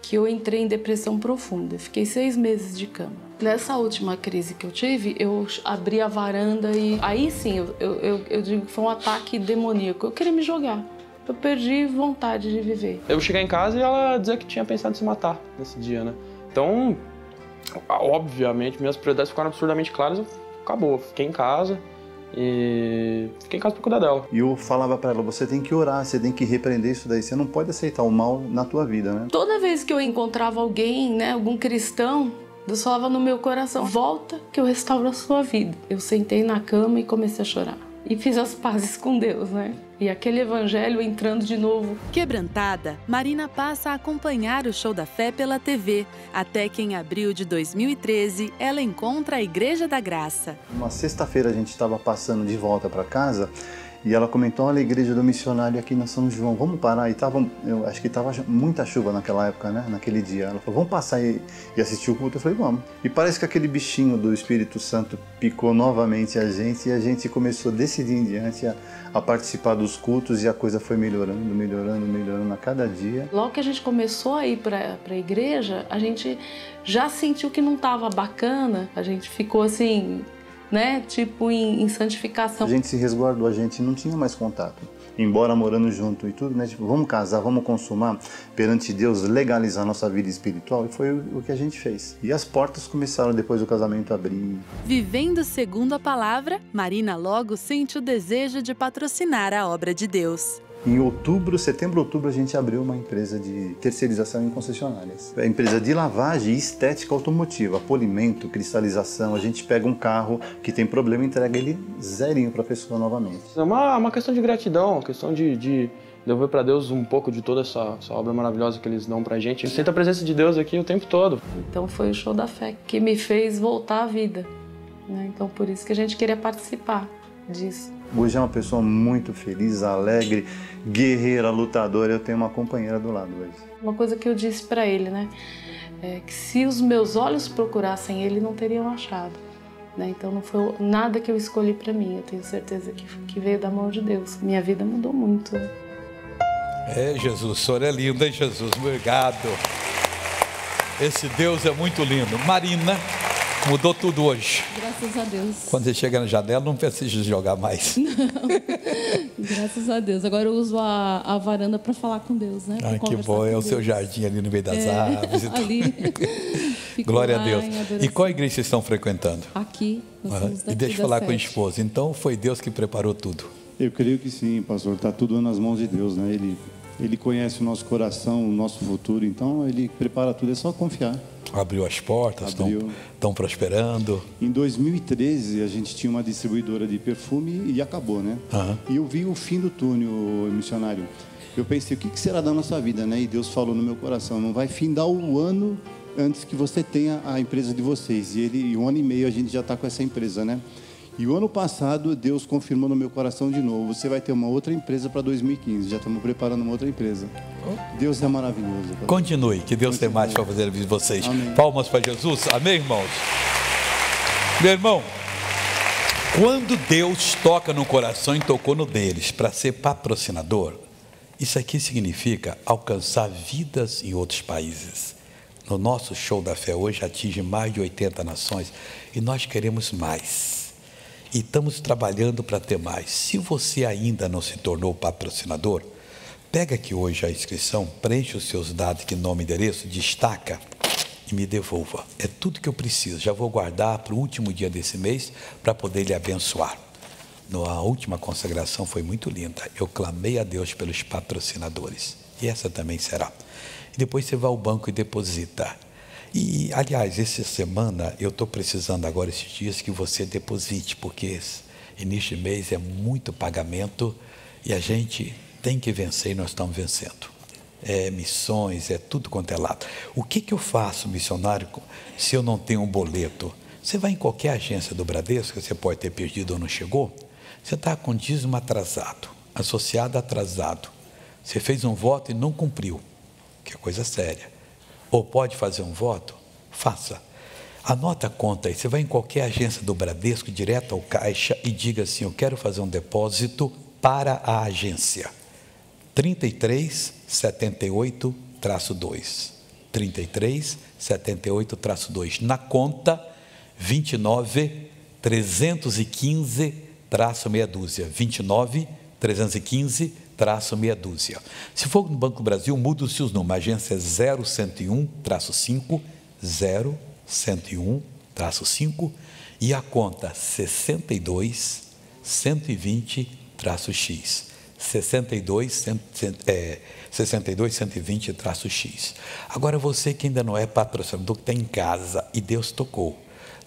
que eu entrei em depressão profunda. Fiquei seis meses de cama. Nessa última crise que eu tive, eu abri a varanda e aí sim, eu, eu, eu digo que foi um ataque demoníaco. Eu queria me jogar. Eu perdi vontade de viver. Eu cheguei em casa e ela dizia que tinha pensado em se matar nesse dia, né? Então, obviamente, minhas prioridades ficaram absurdamente claras. Acabou, fiquei em casa e fiquei em casa para cuidar dela. E eu falava para ela: você tem que orar, você tem que repreender isso daí, você não pode aceitar o mal na tua vida, né? Toda vez que eu encontrava alguém, né, algum cristão, Deus falava no meu coração: volta que eu restauro a sua vida. Eu sentei na cama e comecei a chorar. E fiz as pazes com Deus, né? e aquele evangelho entrando de novo. Quebrantada, Marina passa a acompanhar o show da fé pela TV, até que em abril de 2013 ela encontra a Igreja da Graça. Uma sexta-feira a gente estava passando de volta para casa E ela comentou: olha a igreja do missionário aqui na São João, vamos parar. E tava, eu acho que estava muita chuva naquela época, né? Naquele dia. Ela falou: vamos passar e, e assistir o culto. Eu falei: vamos. E parece que aquele bichinho do Espírito Santo picou novamente a gente e a gente começou desse dia em diante a, a participar dos cultos e a coisa foi melhorando, melhorando, melhorando a cada dia. Logo que a gente começou a ir para a igreja, a gente já sentiu que não estava bacana, a gente ficou assim né? Tipo em, em santificação. A gente se resguardou, a gente não tinha mais contato embora morando junto e tudo, né? Tipo, vamos casar, vamos consumar perante Deus, legalizar nossa vida espiritual. E foi o que a gente fez. E as portas começaram depois do casamento a abrir. Vivendo segundo a palavra, Marina logo sente o desejo de patrocinar a obra de Deus. Em outubro, setembro, outubro, a gente abriu uma empresa de terceirização em concessionárias. É a empresa de lavagem e estética automotiva, polimento, cristalização. A gente pega um carro que tem problema e entrega ele zerinho para a pessoa novamente. É uma, uma questão de gratidão, uma questão de, de devolver para Deus um pouco de toda essa, essa, obra maravilhosa que eles dão para a gente. Gente sente a presença de Deus aqui o tempo todo. Então foi o show da fé que me fez voltar à vida. Né? Então por isso que a gente queria participar disso. Hoje é uma pessoa muito feliz, alegre, guerreira, lutadora. Eu tenho uma companheira do lado hoje. Uma coisa que eu disse para ele, né? É que se os meus olhos procurassem ele, não teriam achado. Né? Então não foi nada que eu escolhi para mim. Eu tenho certeza que, que veio da mão de Deus. Minha vida mudou muito. É, Jesus, o senhor é lindo, hein, Jesus? Obrigado. Esse Deus é muito lindo. Marina. Mudou tudo hoje. Graças a Deus. Quando você chega na janela, não precisa jogar mais. [LAUGHS] Não. Graças a Deus. Agora eu uso a, a varanda para falar com Deus, né? Ah, que bom. É o seu jardim ali no meio das é, árvores. [LAUGHS] ali. Glória a Deus. E qual igreja vocês estão frequentando? Aqui. Uhum. E deixa eu falar sete. com a esposa. Então foi Deus que preparou tudo. Eu creio que sim, pastor. Está tudo nas mãos de Deus, né? Ele, ele conhece o nosso coração, o nosso futuro. Então ele prepara tudo. É só confiar. Abriu as portas, estão prosperando. Em 2013, a gente tinha uma distribuidora de perfume e acabou, né? Uhum. E eu vi o fim do túnel, missionário. Eu pensei, o que será da nossa vida, né? E Deus falou no meu coração, não vai findar o ano antes que você tenha a empresa de vocês. E ele, um ano e meio a gente já está com essa empresa, né? E o ano passado, Deus confirmou no meu coração de novo: você vai ter uma outra empresa para 2015. Já estamos preparando uma outra empresa. Deus é maravilhoso. Continue, que Deus Continue. tem mais para fazer de vocês. Amém. Palmas para Jesus. Amém, irmãos? Meu irmão, quando Deus toca no coração e tocou no deles para ser patrocinador, isso aqui significa alcançar vidas em outros países. No nosso show da fé hoje atinge mais de 80 nações e nós queremos mais e estamos trabalhando para ter mais. Se você ainda não se tornou patrocinador, pega aqui hoje a inscrição, preenche os seus dados, que nome endereço, destaca e me devolva. É tudo que eu preciso. Já vou guardar para o último dia desse mês para poder lhe abençoar. A última consagração foi muito linda. Eu clamei a Deus pelos patrocinadores. E essa também será. E depois você vai ao banco e deposita. E, aliás, essa semana eu estou precisando agora, esses dias, que você deposite, porque início de mês é muito pagamento e a gente tem que vencer e nós estamos vencendo. É missões, é tudo quanto é lado. O que, que eu faço, missionário, se eu não tenho um boleto? Você vai em qualquer agência do Bradesco, você pode ter perdido ou não chegou, você está com dízimo atrasado, associado atrasado. Você fez um voto e não cumpriu, que é coisa séria ou pode fazer um voto, faça. Anota a conta aí. Você vai em qualquer agência do Bradesco, direto ao caixa, e diga assim: Eu quero fazer um depósito para a agência. 33 78 2. 33 78 2. Na conta 29 315 meia dúzia. 29 315 traço meia dúzia. Se for no Banco Brasil, muda-se os números. A agência é 0101 traço 5, 0101 traço 5 e a conta 62 120 traço X. 62, 100, é, 62 120 traço X. Agora você que ainda não é patrocinador, que está em casa e Deus tocou,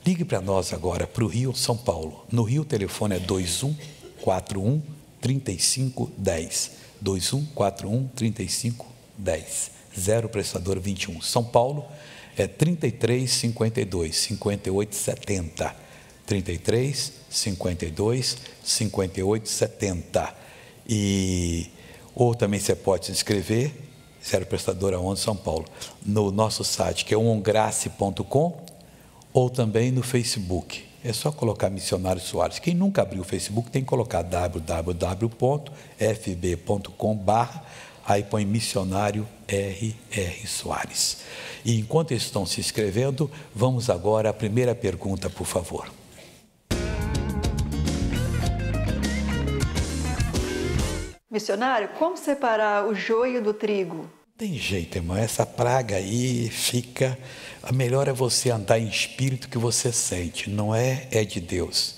ligue para nós agora, para o Rio São Paulo. No Rio o telefone é 2141 3510. 2141 3510. 0 prestador 21. São Paulo é 3352 5870. 33 52 58 70. E ou também você pode se inscrever, Sério Prestadora 11 São Paulo, no nosso site que é ongrace.com ou também no Facebook. É só colocar Missionário Soares. Quem nunca abriu o Facebook tem que colocar www.fb.com aí põe Missionário R.R. Soares. E enquanto estão se inscrevendo, vamos agora à primeira pergunta, por favor. Missionário, como separar o joio do trigo? Tem jeito, irmão. Essa praga aí fica. A melhor é você andar em espírito que você sente. Não é, é de Deus.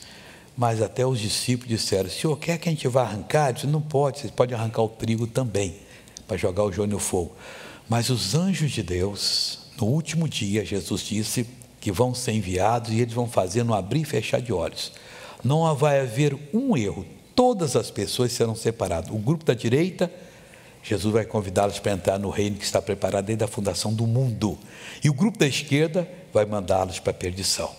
Mas até os discípulos disseram: Senhor, quer que a gente vá arrancar? Disse, não pode, você pode arrancar o trigo também, para jogar o joio no fogo. Mas os anjos de Deus, no último dia, Jesus disse que vão ser enviados e eles vão fazer no abrir e fechar de olhos. Não vai haver um erro, todas as pessoas serão separadas. O grupo da direita, Jesus vai convidá-los para entrar no reino que está preparado desde a fundação do mundo. E o grupo da esquerda vai mandá-los para a perdição.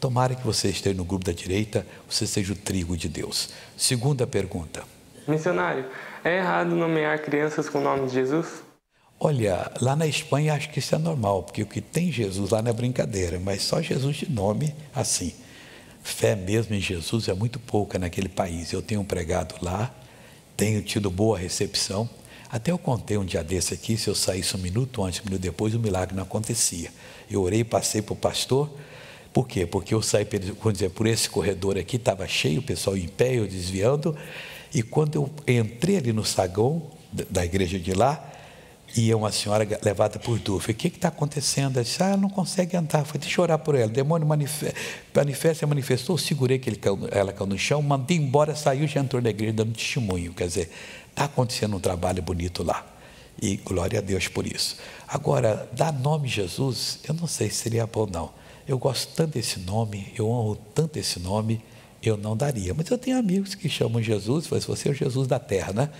Tomara que você esteja no grupo da direita, você seja o trigo de Deus. Segunda pergunta. Missionário, é errado nomear crianças com o nome de Jesus? Olha, lá na Espanha acho que isso é normal, porque o que tem Jesus lá não é brincadeira, mas só Jesus de nome assim fé mesmo em Jesus é muito pouca naquele país. Eu tenho pregado lá, tenho tido boa recepção. Até eu contei um dia desse aqui, se eu saísse um minuto antes, um minuto depois, o milagre não acontecia. Eu orei, passei para o pastor. Por quê? Porque eu saí vamos dizer, por esse corredor aqui, estava cheio, o pessoal em pé, eu desviando. E quando eu entrei ali no saguão da igreja de lá, e uma senhora levada por dúvida. O que está acontecendo? Ela disse, ah, não consegue andar. Foi, deixa eu orar por ela. O demônio manifesta, manifestou, segurei que caiu, ela caiu no chão, mandei embora, saiu já entrou na igreja dando testemunho. Quer dizer, está acontecendo um trabalho bonito lá. E glória a Deus por isso. Agora, dar nome Jesus, eu não sei se seria bom não. Eu gosto tanto desse nome, eu honro tanto esse nome, eu não daria. Mas eu tenho amigos que chamam Jesus, mas você é o Jesus da terra, né?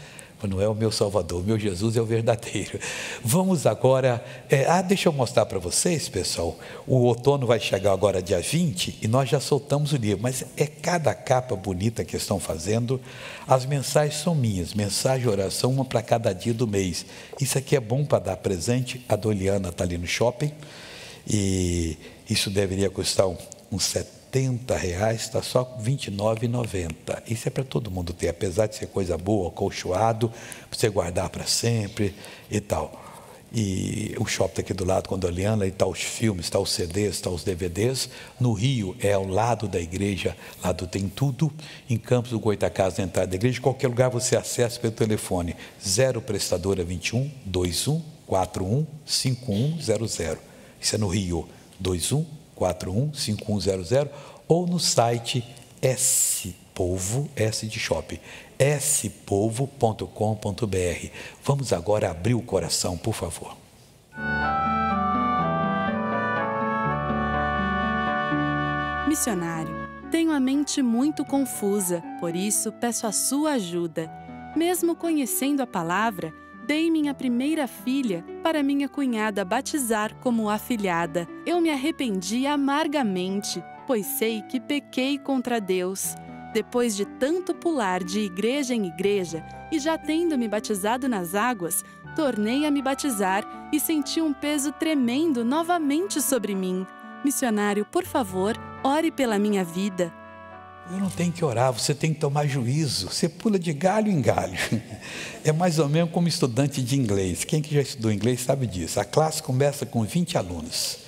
Não é o meu Salvador, o meu Jesus é o verdadeiro. Vamos agora. É, ah, deixa eu mostrar para vocês, pessoal. O outono vai chegar agora dia 20 e nós já soltamos o livro, mas é cada capa bonita que estão fazendo. As mensagens são minhas, mensagem e oração, uma para cada dia do mês. Isso aqui é bom para dar presente. A Doliana está ali no shopping e isso deveria custar uns um 70 70 reais, está só R$ 29,90. Isso é para todo mundo ter, apesar de ser coisa boa, colchoado, para você guardar para sempre e tal. E o shopping está aqui do lado, com a Doliana, e está os filmes, está os CDs, está os DVDs. No Rio é ao lado da igreja, lá do Tem Tudo. Em Campos do Goitacás, na entrada da igreja. Qualquer lugar você acessa pelo telefone 0 prestadora 21 21 41 5100. Isso é no Rio, 21 41 5100 ou no site spovo, S de shopping, spovo.com.br. Vamos agora abrir o coração, por favor. Missionário, tenho a mente muito confusa, por isso peço a sua ajuda. Mesmo conhecendo a palavra, dei minha primeira filha para minha cunhada batizar como afilhada. Eu me arrependi amargamente, pois sei que pequei contra Deus. Depois de tanto pular de igreja em igreja e já tendo me batizado nas águas, tornei a me batizar e senti um peso tremendo novamente sobre mim. Missionário, por favor, ore pela minha vida. Eu não tenho que orar, você tem que tomar juízo. Você pula de galho em galho. [LAUGHS] É mais ou menos como estudante de inglês. Quem que já estudou inglês sabe disso. A classe começa com 20 alunos.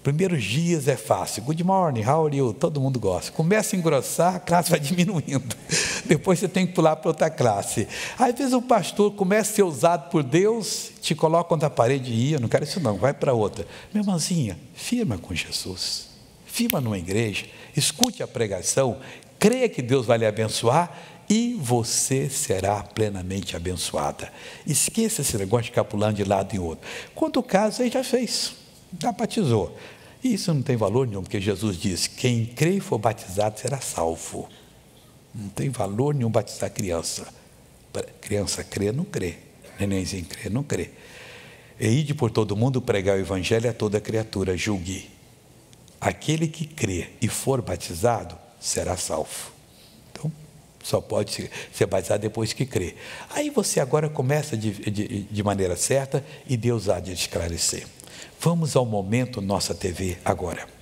Primeiros dias é fácil. Good morning, how are you? Todo mundo gosta. Começa a engrossar, a classe vai [LAUGHS] diminuindo. Depois você tem que pular para outra classe. Às vezes o pastor começa a ser usado por Deus, te coloca contra a parede e eu não quero isso não, vai para outra. Minha irmãzinha, firma com Jesus. Firma numa igreja escute a pregação, creia que Deus vai lhe abençoar e você será plenamente abençoada. Esqueça esse negócio de ficar pulando de lado em outro. Quanto caso, aí já fez, já batizou. E isso não tem valor nenhum, porque Jesus diz: quem crê e for batizado será salvo. Não tem valor nenhum batizar criança. Criança crê, não crê. Nenenzinho crê, não crê. E ide por todo mundo pregar o evangelho a toda criatura, julgue aquele que crê e for batizado será salvo. Então, só pode ser batizado depois que crê. Aí você agora começa de, de, de maneira certa e Deus há de esclarecer. Vamos ao momento Nossa TV agora.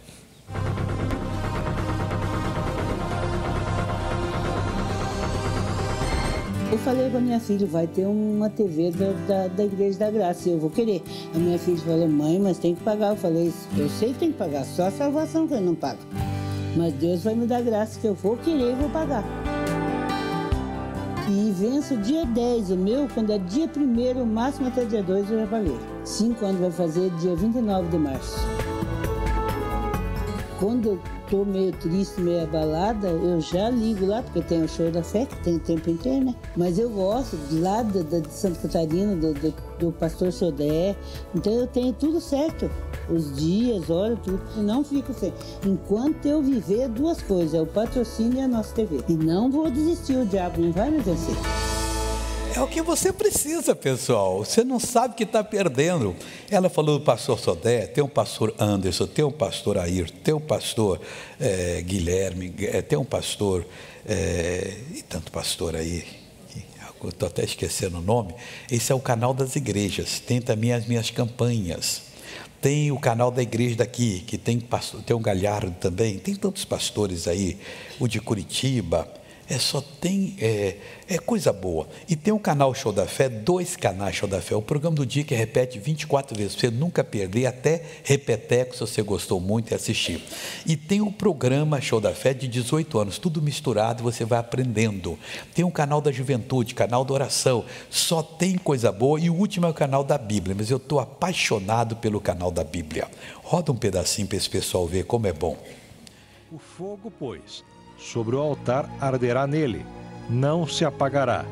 Eu falei para minha filha, vai ter uma TV da, da, da, Igreja da Graça, eu vou querer. A minha filha falou, mãe, mas tem que pagar. Eu falei, eu sei que tem que pagar, só a salvação que eu não pago. Mas Deus vai me dar graça que eu vou querer e vou pagar. E venço dia 10, o meu, quando é dia 1 o máximo até dia 2 eu já paguei. Cinco anos vai fazer dia 29 de março. Quando eu tô meio triste, meio abalada, eu já ligo lá, porque tem o show da fé, que tem o tempo inteiro, né? Mas eu gosto lá de, de Santa Catarina, do, do, do pastor Sodé, então eu tenho tudo certo. Os dias, hora, tudo. Não fico sem. Enquanto eu viver, duas coisas: é o patrocínio e a nossa TV. E não vou desistir, o diabo não vai me vencer. É o que você precisa, pessoal. Você não sabe que está perdendo. Ela falou do pastor Sodé, tem um pastor Anderson, tem um pastor Air, tem um pastor é, Guilherme, é, tem um pastor, é, e tanto pastor aí, estou até esquecendo o nome. Esse é o canal das igrejas. Tem também as minhas campanhas. Tem o canal da igreja daqui, que tem, pastor, tem um Galhardo também. Tem tantos pastores aí, o de Curitiba é só tem é, é, coisa boa. E tem um canal Show da Fé, dois canais Show da Fé. O programa do dia que repete 24 vezes, você nunca perder, até repeteco se você gostou muito e assistir. E tem o programa Show da Fé de 18 anos, tudo misturado, você vai aprendendo. Tem um canal da juventude, canal da oração, só tem coisa boa. E o último é o canal da Bíblia, mas eu estou apaixonado pelo canal da Bíblia. Roda um pedacinho para esse pessoal ver como é bom. O fogo, pois sobre o altar arderá nele, não se apagará.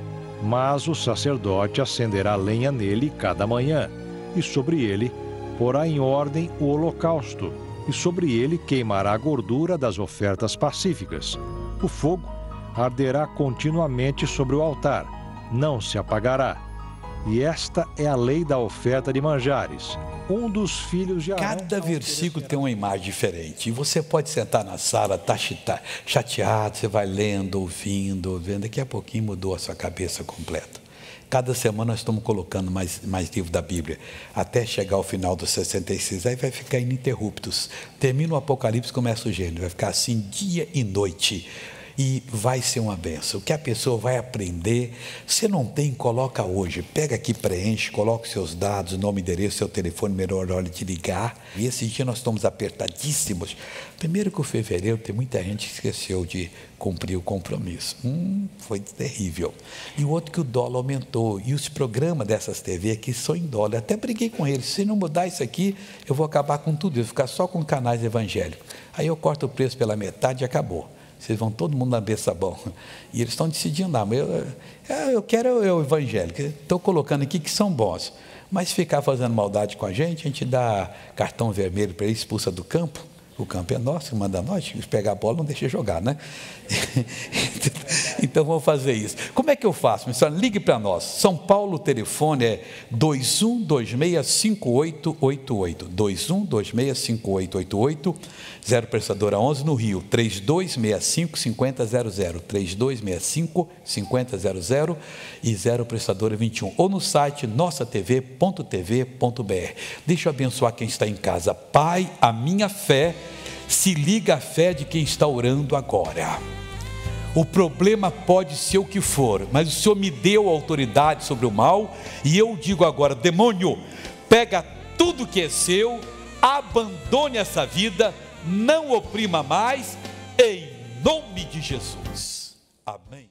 Mas o sacerdote acenderá lenha nele cada manhã, e sobre ele porá em ordem o holocausto, e sobre ele queimará a gordura das ofertas pacíficas. O fogo arderá continuamente sobre o altar, não se apagará. E esta é a lei da oferta de manjares um dos filhos de Arão. Cada versículo tem uma imagem diferente. E você pode sentar na sala, tá chateado, você vai lendo, ouvindo, vendo. Daqui a pouquinho mudou a sua cabeça completa. Cada semana nós estamos colocando mais, mais livros da Bíblia, até chegar ao final dos 66. Aí vai ficar ininterruptos. Termina o Apocalipse, começa o gênero. Vai ficar assim dia e noite e vai ser uma benção. O que a pessoa vai aprender, você não tem, coloca hoje. Pega aqui, preenche, coloca seus dados, nome, endereço, seu telefone, melhor hora de ligar. E esse dia nós estamos apertadíssimos. Primeiro que o fevereiro tem muita gente que esqueceu de cumprir o compromisso. Hum, foi terrível. E o outro que o dólar aumentou. E os programas dessas TV aqui são em dólar. Até briguei com eles. Se não mudar isso aqui, eu vou acabar com tudo isso, ficar só com canais evangélicos. Aí eu corto o preço pela metade e acabou. Vocês vão todo mundo lamber sabão. E eles estão decidindo lá. Eu, eu quero o evangélico. Estou colocando aqui que são bons. Mas ficar fazendo maldade com a gente, a gente dá cartão vermelho para ele, expulsa do campo. O campo é nosso, manda nós, pegar a bola não deixa jogar, né? [LAUGHS] então vamos fazer isso. Como é que eu faço, pessoal? Ligue para nós. São Paulo, o telefone é 21265888. 21265888. Zero prestadora 11 no Rio, 3265 5000. 3265 5000 e zero prestadora 21. Ou no site nossatv.tv.br. Deixa eu abençoar quem está em casa. Pai, a minha fé se liga à fé de quem está orando agora. O problema pode ser o que for, mas o Senhor me deu autoridade sobre o mal, e eu digo agora: demônio, pega tudo que é seu, abandone essa vida, não oprima mais, em nome de Jesus. Amém.